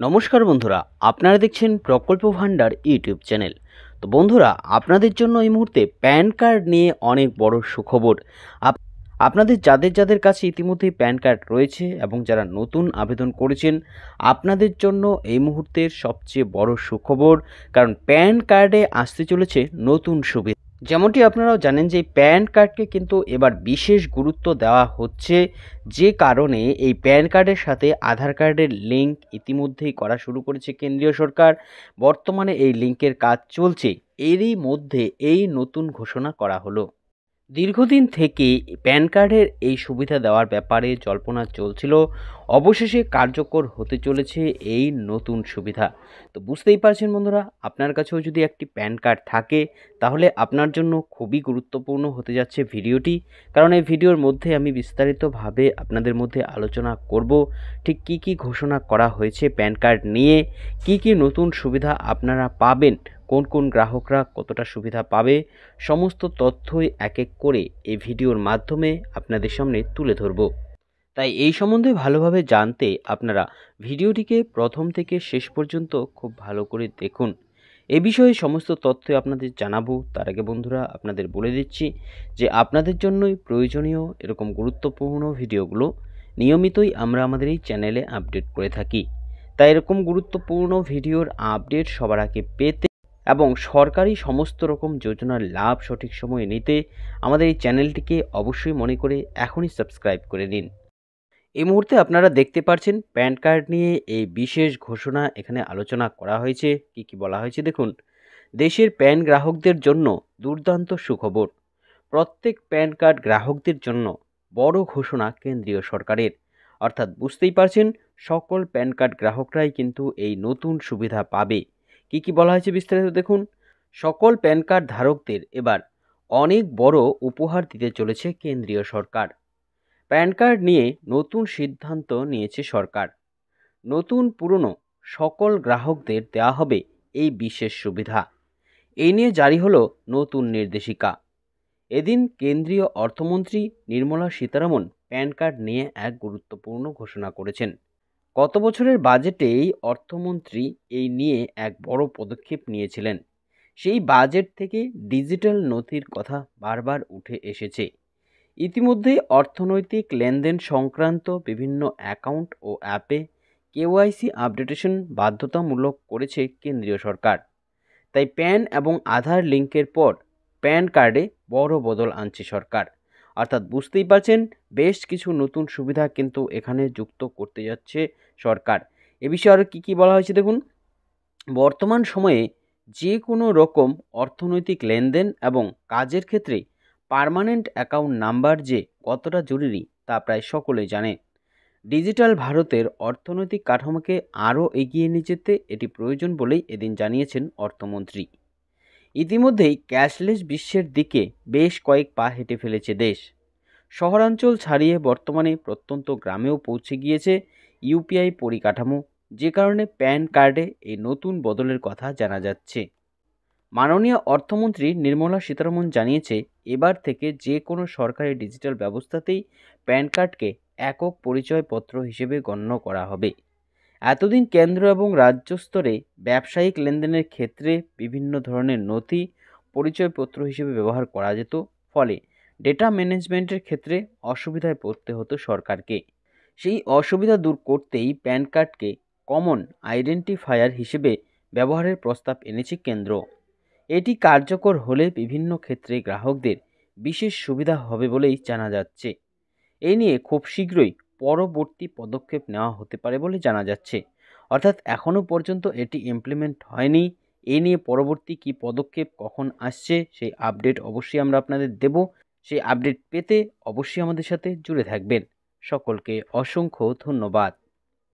নমস্কার বন্ধুরা, আপনারা দেখছেন প্রকল্প ভাণ্ডার ইউটিউব চ্যানেল। তো বন্ধুরা, আপনাদের জন্য এই মুহূর্তে প্যান কার্ড নিয়ে অনেক বড় সুখবর। আপ- আপনাদের যাদের যাদের কাছে ইতিমধ্যেই প্যান কার্ড রয়েছে এবং যারা নতুন আবেদন করেছেন, আপনাদের জন্য এই মুহূর্তের সবচেয়ে বড় সুখবর, কারণ প্যান কার্ডে আসতে চলেছে নতুন সুবিধা। যেমনটি আপনারাও জানেন যে প্যান কার্ডকে কিন্তু এবার বিশেষ গুরুত্ব দেওয়া হচ্ছে যে কারণে এই প্যান কার্ডের সাথে আধার কার্ডের লিঙ্ক ইতিমধ্যেই করা শুরু করেছে কেন্দ্রীয় সরকার। বর্তমানে এই লিঙ্কের কাজ চলছে। এরই মধ্যে এই নতুন ঘোষণা করা হলো। দীর্ঘদিন থেকে প্যান কার্ডের এই সুবিধা দেওয়ার ব্যাপারে জল্পনা চলছিল। অবশেষে কার্যকর হতে চলেছে এই নতুন সুবিধা। তো বুঝতেই পারছেন বন্ধুরা, আপনার কাছেও যদি একটি প্যান কার্ড থাকে, তাহলে আপনার জন্য খুবই গুরুত্বপূর্ণ হতে যাচ্ছে ভিডিওটি। কারণ এই ভিডিওর মধ্যে আমি বিস্তারিতভাবে আপনাদের মধ্যে আলোচনা করব, ঠিক কি কি ঘোষণা করা হয়েছে প্যান কার্ড নিয়ে, কি কি নতুন সুবিধা আপনারা পাবেন, কোন কোন গ্রাহকরা কতটা সুবিধা পাবে, সমস্ত তথ্যই এক এক করে এই ভিডিওর মাধ্যমে আপনাদের সামনে তুলে ধরব। তাই এই সম্বন্ধে ভালোভাবে জানতে আপনারা ভিডিওটিকে প্রথম থেকে শেষ পর্যন্ত খুব ভালো করে দেখুন। এ বিষয়ে সমস্ত তথ্য আপনাদের জানাব। তার আগে বন্ধুরা, আপনাদের বলে দিচ্ছি যে আপনাদের জন্যই প্রয়োজনীয় এরকম গুরুত্বপূর্ণ ভিডিওগুলো নিয়মিতই আমরা আমাদের এই চ্যানেলে আপডেট করে থাকি। তাই এরকম গুরুত্বপূর্ণ ভিডিওর আপডেট সবার আগে পেতে এবং সরকারি সমস্ত রকম যোজনার লাভ সঠিক সময়ে নিতে আমাদের এই চ্যানেলটিকে অবশ্যই মনে করে এখনই সাবস্ক্রাইব করে নিন। এই মুহূর্তে আপনারা দেখতে পাচ্ছেন প্যান কার্ড নিয়ে এই বিশেষ ঘোষণা এখানে আলোচনা করা হয়েছে। কি কি বলা হয়েছে দেখুন? দেশের প্যান গ্রাহকদের জন্য দুর্দান্ত সুখবর। প্রত্যেক প্যান কার্ড গ্রাহকদের জন্য বড় ঘোষণা কেন্দ্রীয় সরকারের। অর্থাৎ বুঝতেই পারছেন, সকল প্যান কার্ড গ্রাহকরাই কিন্তু এই নতুন সুবিধা পাবে। কি কি বলা হয়েছে বিস্তারিত দেখুন? সকল প্যান কার্ড ধারকদের এবার অনেক বড় উপহার দিতে চলেছে কেন্দ্রীয় সরকার। প্যান কার্ড নিয়ে নতুন সিদ্ধান্ত নিয়েছে সরকার। নতুন পুরনো সকল গ্রাহকদের দেওয়া হবে এই বিশেষ সুবিধা। এই নিয়ে জারি হলো নতুন নির্দেশিকা। এদিন কেন্দ্রীয় অর্থমন্ত্রী নির্মলা সীতারামন প্যান কার্ড নিয়ে এক গুরুত্বপূর্ণ ঘোষণা করেছেন। গত বছরের বাজেটেই অর্থমন্ত্রী এই নিয়ে এক বড় পদক্ষেপ নিয়েছিলেন। সেই বাজেট থেকে ডিজিটাল নথির কথা বারবার উঠে এসেছে। ইতিমধ্যেই অর্থনৈতিক লেনদেন সংক্রান্ত বিভিন্ন অ্যাকাউন্ট ও অ্যাপে কেওয়াইসি আপডেটেশন বাধ্যতামূলক করেছে কেন্দ্রীয় সরকার। তাই প্যান এবং আধার লিঙ্কের পর প্যান কার্ডে বড় বদল আনছে সরকার। অর্থাৎ বুঝতেই পারছেন, বেশ কিছু নতুন সুবিধা কিন্তু এখানে যুক্ত করতে যাচ্ছে সরকার। এ বিষয়ে আরও কী কী বলা হয়েছে দেখুন? বর্তমান সময়ে যে কোনো রকম অর্থনৈতিক লেনদেন এবং কাজের ক্ষেত্রে পার্মানেন্ট অ্যাকাউন্ট নাম্বার যে কতটা জরুরি তা প্রায় সকলেই জানে। ডিজিটাল ভারতের অর্থনৈতিক কাঠামোকে আরও এগিয়ে নিয়ে যেতে এটি প্রয়োজন বলেই এদিন জানিয়েছেন অর্থমন্ত্রী। ইতিমধ্যেই ক্যাশলেস বিশ্বের দিকে বেশ কয়েক পা হেঁটে ফেলেছে দেশ। শহরাঞ্চল ছাড়িয়ে বর্তমানে প্রত্যন্ত গ্রামেও পৌঁছে গিয়েছে ইউপিআই পরিকাঠামো, যে কারণে প্যান কার্ডে এই নতুন বদলের কথা জানা যাচ্ছে। মাননীয় অর্থমন্ত্রী নির্মলা সীতারমন জানিয়েছে, এবার থেকে যে কোনো সরকারি ডিজিটাল ব্যবস্থাতেই প্যান কার্ডকে একক পরিচয়পত্র হিসেবে গণ্য করা হবে। এতদিন কেন্দ্র এবং রাজ্য স্তরে ব্যবসায়িক লেনদেনের ক্ষেত্রে বিভিন্ন ধরনের নথি পরিচয়পত্র হিসেবে ব্যবহার করা যেত, ফলে ডেটা ম্যানেজমেন্টের ক্ষেত্রে অসুবিধায় পড়তে হতো সরকারকে। সেই অসুবিধা দূর করতেই প্যান কার্ডকে কমন আইডেন্টিফায়ার হিসেবে ব্যবহারের প্রস্তাব এনেছে কেন্দ্র। এটি কার্যকর হলে বিভিন্ন ক্ষেত্রে গ্রাহকদের বিশেষ সুবিধা হবে বলেই জানা যাচ্ছে। এই নিয়ে খুব শীঘ্রই পরবর্তী পদক্ষেপ নেওয়া হতে পারে বলে জানা যাচ্ছে। অর্থাৎ এখনও পর্যন্ত এটি ইমপ্লিমেন্ট হয়নি। এ নিয়ে পরবর্তী কি পদক্ষেপ, কখন আসছে, সেই আপডেট অবশ্যই আমরা আপনাদের দেব। সেই আপডেট পেতে অবশ্যই আমাদের সাথে জুড়ে থাকবেন। সকলকে অসংখ্য ধন্যবাদ।